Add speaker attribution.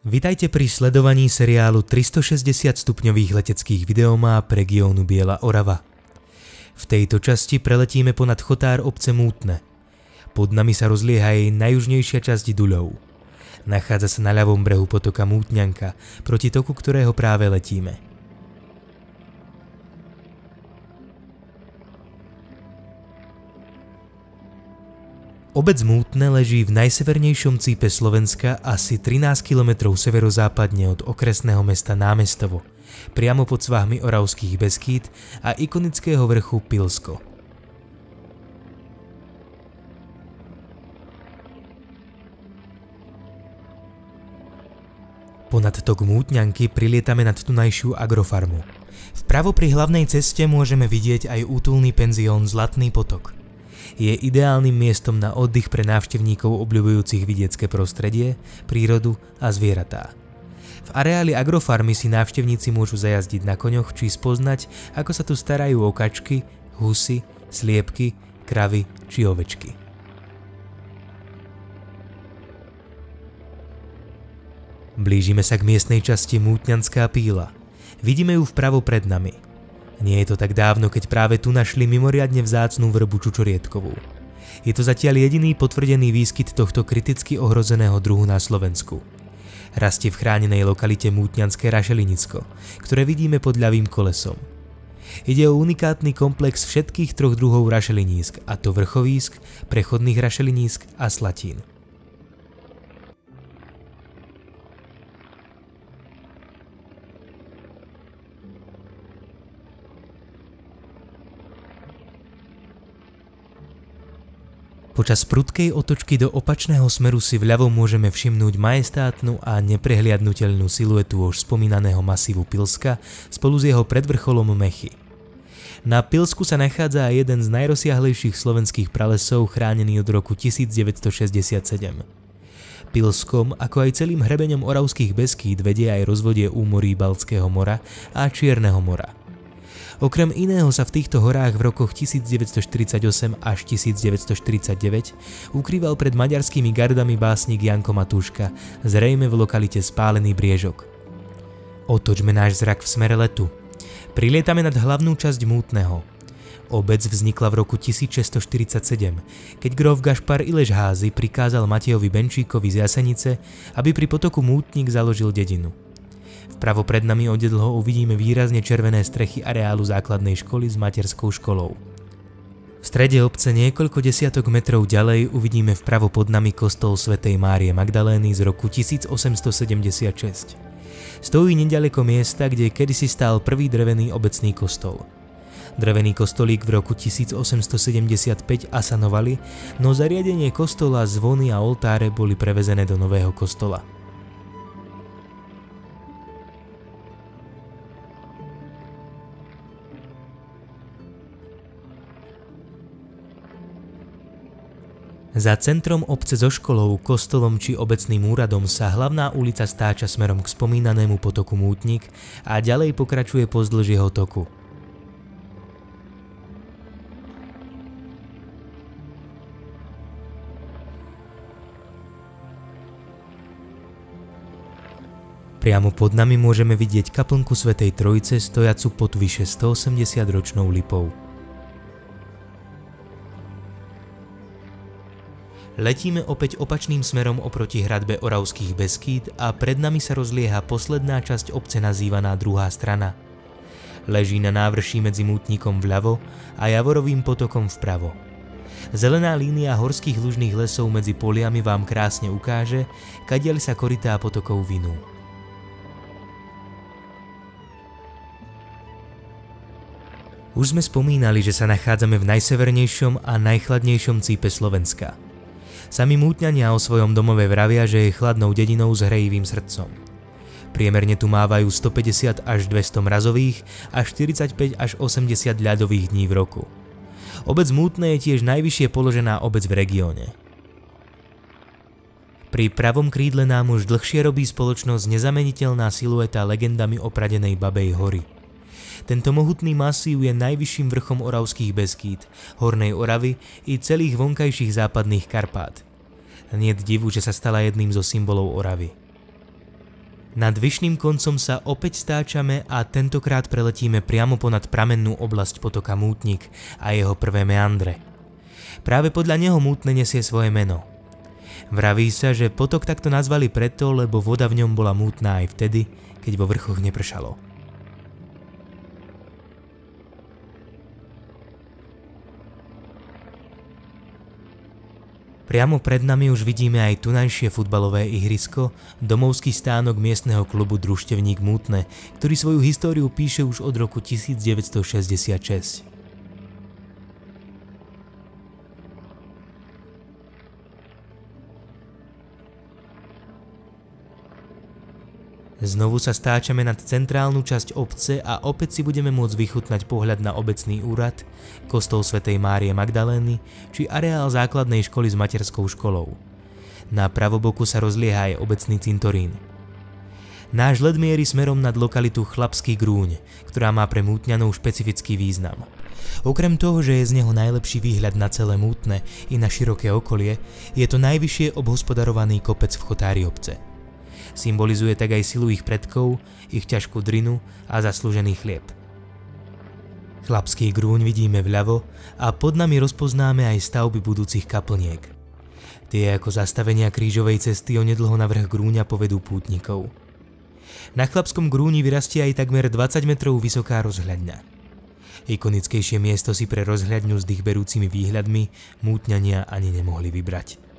Speaker 1: Vitajte pri sledovaní seriálu 360 stupňových leteckých videomáp regiónu Biela Orava. V tejto časti preletíme ponad chotár obce Mútne. Pod nami sa rozlieha jej najjužnejšia časť Duľov. Nachádza sa na ľavom brehu potoka Mútňanka, proti toku ktorého práve letíme. Obec Mútne leží v najsevernejšom cípe Slovenska asi 13 km severozápadne od okresného mesta Námestovo, priamo pod svahmi Oravských Beskýt a ikonického vrchu Pilsko. Ponad tok Mútňanky prilietame nad tunajšiu agrofarmu. Vpravo pri hlavnej ceste môžeme vidieť aj útulný penzión Zlatný potok – je ideálnym miestom na oddych pre návštevníkov obľubujúcich vidiecké prostredie, prírodu a zvieratá. V areáli agrofarmy si návštevníci môžu zajazdiť na koňoch či spoznať, ako sa tu starajú o kačky, husy, sliepky, kravy či ovečky. Blížime sa k miestnej časti Mútňanská píla. Vidíme ju vpravo pred nami – nie je to tak dávno, keď práve tu našli mimoriadne vzácnú vrbu čučoriedkovú. Je to zatiaľ jediný potvrdený výskyt tohto kriticky ohrozeného druhu na Slovensku. Rastie v chránenej lokalite Mútňanské rašelinicko, ktoré vidíme pod ľavým kolesom. Ide o unikátny komplex všetkých troch druhov rašelinísk, a to vrchovísk, prechodných rašelinísk a slatín. Počas prudkej otočky do opačného smeru si vľavo môžeme všimnúť majestátnu a neprehliadnutelnú siluetu už spomínaného masívu Pilska spolu s jeho predvrcholom Mechy. Na Pilsku sa nachádza aj jeden z najrozsiahlejších slovenských pralesov chránený od roku 1967. Pilskom, ako aj celým hrebeňom Oravských Beskýd vedie aj rozvodie úmorí Baltského mora a Čierneho mora – Okrem iného sa v týchto horách v rokoch 1948 až 1949 ukrýval pred maďarskými gardami básnik Janko Matúška, zrejme v lokalite Spálený briežok. Otočme náš zrak v smere letu. Prilietame nad hlavnú časť Mútneho. Obec vznikla v roku 1647, keď grof Gašpar Iležházy prikázal Matejovi Benčíkovi z Jasenice, aby pri potoku Mútnik založil dedinu. Vpravo pred nami onedlho uvidíme výrazne červené strechy areálu základnej školy s materskou školou. V strede obce niekoľko desiatok metrov ďalej uvidíme vpravo pod nami kostol svätej Márie Magdalény z roku 1876. Stojí nedaleko miesta, kde kedysi stál prvý drevený obecný kostol. Drevený kostolík v roku 1875 asanovali, no zariadenie kostola, zvony a oltáre boli prevezené do nového kostola. Za centrom obce so školou, kostolom či obecným úradom sa hlavná ulica stáča smerom k spomínanému potoku Mútnik a ďalej pokračuje pozdĺž jeho toku. Priamo pod nami môžeme vidieť kaplnku Svetej Trojice stojacu pod vyše 180 ročnou lipou. Letíme opäť opačným smerom oproti hradbe Oravských Beskýd a pred nami sa rozlieha posledná časť obce nazývaná druhá strana. Leží na návrší medzi Mútnikom vľavo a Javorovým potokom vpravo. Zelená línia horských lužných lesov medzi poliami vám krásne ukáže, kadiaľ sa korytá potokov vinú. Už sme spomínali, že sa nachádzame v najsevernejšom a najchladnejšom cípe Slovenska – Sami mútňania o svojom domove vravia, že je chladnou dedinou s hrejivým srdcom. Priemerne tu mávajú 150 až 200 mrazových a 45 až 80 ľadových dní v roku. Obec Mútne je tiež najvyššie položená obec v regióne. Pri pravom krídle nám už dlhšie robí spoločnosť nezameniteľná silueta legendami opradenej Babej hory – tento mohutný masív je najvyšším vrchom Oravských Beskýt, Hornej Oravy i celých vonkajších západných Karpát. Nie divu, že sa stala jedným zo symbolov Oravy. Nad vyšným koncom sa opäť stáčame a tentokrát preletíme priamo ponad pramennú oblasť potoka Mútnik a jeho prvé meandre. Práve podľa neho Mútne nesie svoje meno. Vraví sa, že potok takto nazvali preto, lebo voda v ňom bola mútna aj vtedy, keď vo vrchoch nepršalo. Priamo pred nami už vidíme aj tunajšie futbalové ihrisko, domovský stánok miestneho klubu Družstevník Mútne, ktorý svoju históriu píše už od roku 1966. Znovu sa stáčame nad centrálnu časť obce a opäť si budeme môcť vychutnať pohľad na obecný úrad, kostol svätej Márie Magdalény či areál základnej školy s materskou školou. Na pravoboku sa rozlieha aj obecný cintorín. Náš let mierí smerom nad lokalitu Chlapský grúň, ktorá má pre Mútňanov špecifický význam. Okrem toho, že je z neho najlepší výhľad na celé Mútne i na široké okolie, je to najvyššie obhospodarovaný kopec v chotári obce – Symbolizuje tak aj silu ich predkov, ich ťažkú drinu a zaslúžený chlieb. Chlapský grúň vidíme vľavo a pod nami rozpoznáme aj stavby budúcich kaplniek. Tie ako zastavenia krížovej cesty onedlho na vrch grúňa povedú pútnikov. Na chlapskom grúni vyrastie aj takmer 20 metrov vysoká rozhľadňa. Ikonickejšie miesto si pre rozhľadňu s dých berúcimi výhľadmi mútňania ani nemohli vybrať.